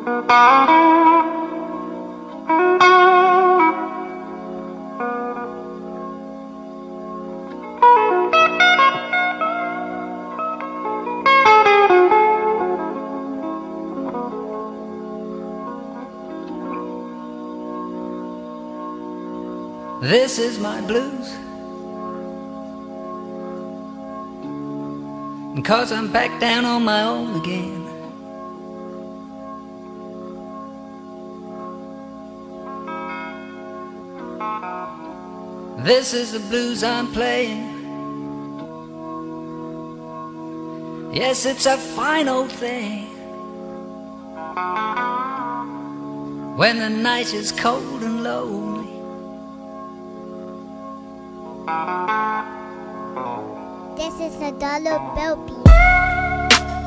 This is my blues. Cause I'm back down on my own again. This is the blues I'm playing. Yes, it's a fine old thing. When the night is cold and lonely. This is a dollar bill.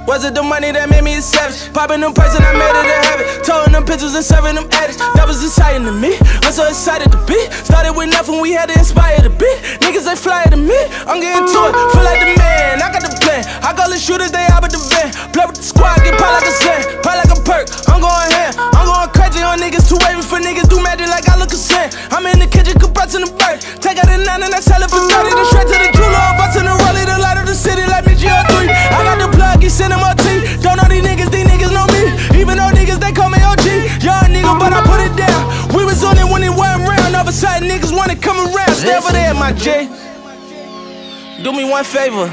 Was it the money that made me a savage? Popping them perks and I made it a habit. Towing them pictures and serving them addicts. That was exciting to me. I'm so excited to be. Started with nothing, we had to inspire the beat. Niggas they fly to me. I'm getting to it. Feel like the man. I got the plan. I call the shooters, they out with the van. Play with the squad, get pop like a sand. Pop like a perk. I'm going ham. I'm going crazy on niggas. Too wavy for niggas. Do magic like I look a sand. I'm in the kitchen, compressing the bird. Take out the nine and I sell it for 30. Niggas wanna come around. Stay over there, my J. Do me one favor.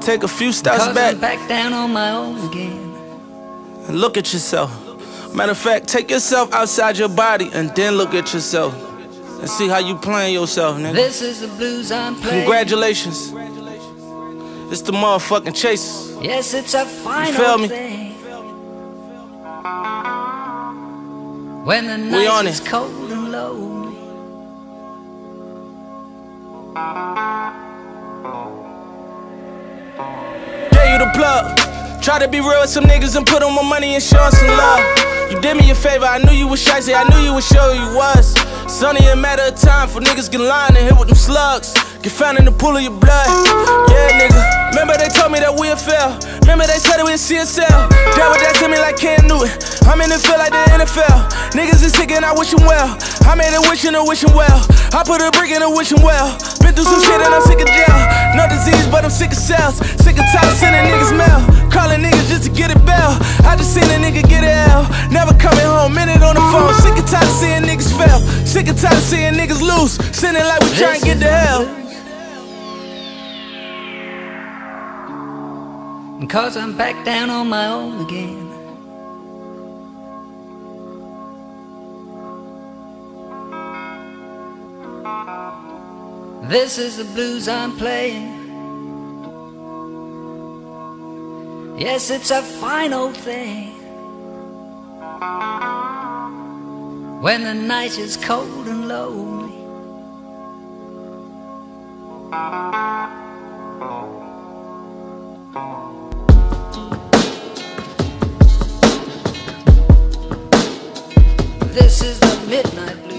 Take a few steps back I'm back down on my own again. and look at yourself. Matter of fact, take yourself outside your body and then look at yourself. And see how you playing yourself, nigga. This is the blues I'm playing. Congratulations. It's the motherfucking chasers. Yes, it's a fine feel me? thing. When the We on night is it. cold and lonely. Gave you the plug. Try to be real with some niggas and put on my money and show some love. You did me a favor, I knew you was shicey, I knew you would show you was. It's a matter of time for niggas get lined and hit with them slugs. Get found in the pool of your blood. Yeah, nigga. Remember they told me that we'd fail. Remember they said that we'd CSL. That what that to me like Cam Newton. I'm in the field like the NFL. Niggas is sick and I wish 'em well. I made a wish and a wish 'em well. I put a brick in a wish well. Been through some shit and I'm sick of jail. No disease, but I'm sick of cells. Sick of tired sending niggas mail. Calling niggas just to get a bell. I just seen a nigga get a L. Never coming home, minute on the phone. Sick of tired of seeing niggas fail. Sick of tired of seeing niggas lose. Sending like we trying to get to hell. Cause I'm back down on my own again. This is the blues I'm playing. Yes, it's a fine old thing. When the night is cold and lonely. This is the midnight.